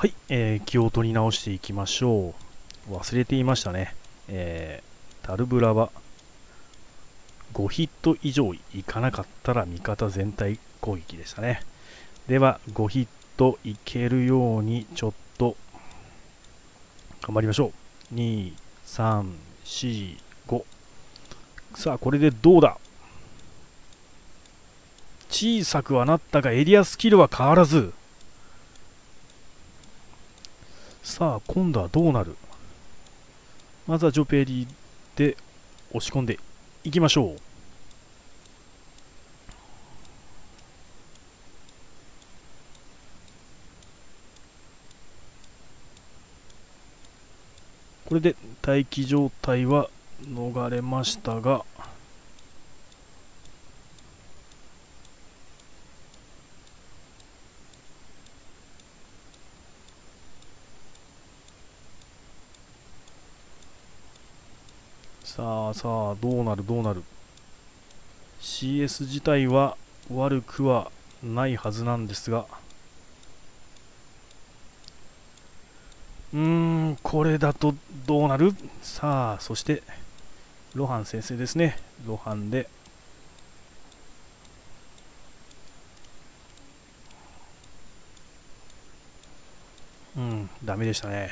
はい、えー、気を取り直していきましょう。忘れていましたね。えー、タルブラは5ヒット以上いかなかったら味方全体攻撃でしたね。では、5ヒットいけるようにちょっと頑張りましょう。2、3、4、5。さあ、これでどうだ？小さくはなったがエリアスキルは変わらず。さあ、今度はどうなる？まずはジョペリーで押し込んでいきましょう。これで待機状態は逃れましたがさあさあどうなるどうなる。CS 自体は悪くはないはずなんですが。うーんこれだとどうなる？さあそしてロハン先生ですね。ロハンで。うんダメでしたね。